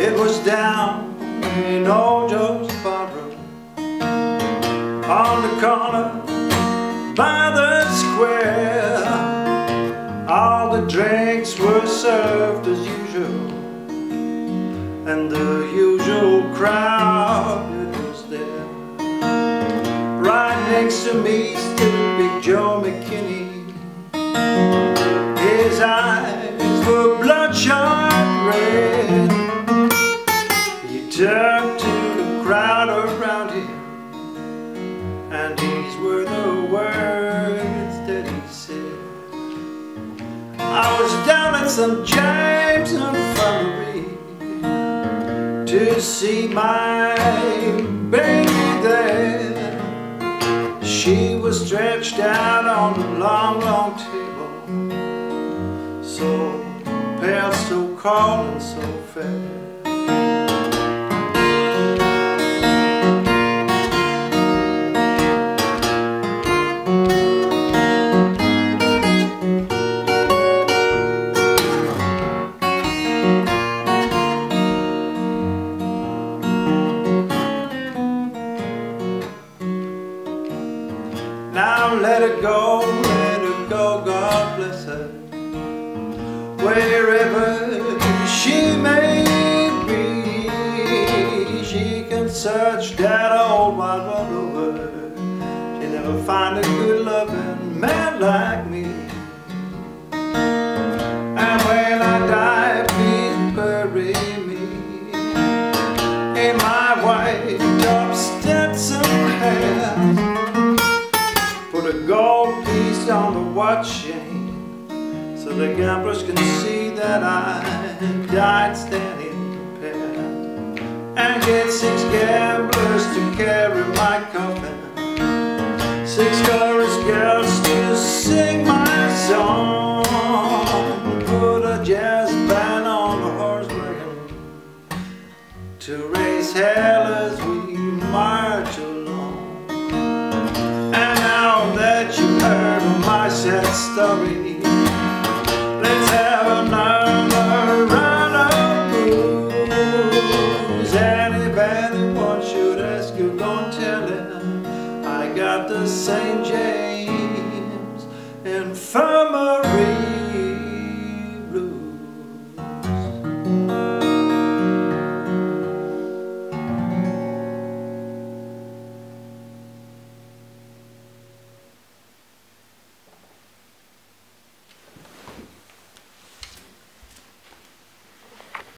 It was down in old Joe's barroom on the corner by the square. All the drinks were served as usual, and the usual crowd was there. Right next to me stood and these were the words that he said. I was down at St. James Infirmary to see my baby there. She was stretched out on the long, long table, so pale, so cold, and so fair. Now let her go, let her go, God bless her. Wherever she may be, she can search that old wide world over. She'll never find a good loving man like gold piece on the watch chain So the gamblers can see that I died standing prepared. And get six gamblers to carry my coffin. Six chorus girls to sing my song. Put a jazz band on the horse wagon To raise hell as we sad story, let's have another round of blues. And if anyone should ask you, go and tell him I got the St. James Infirmary.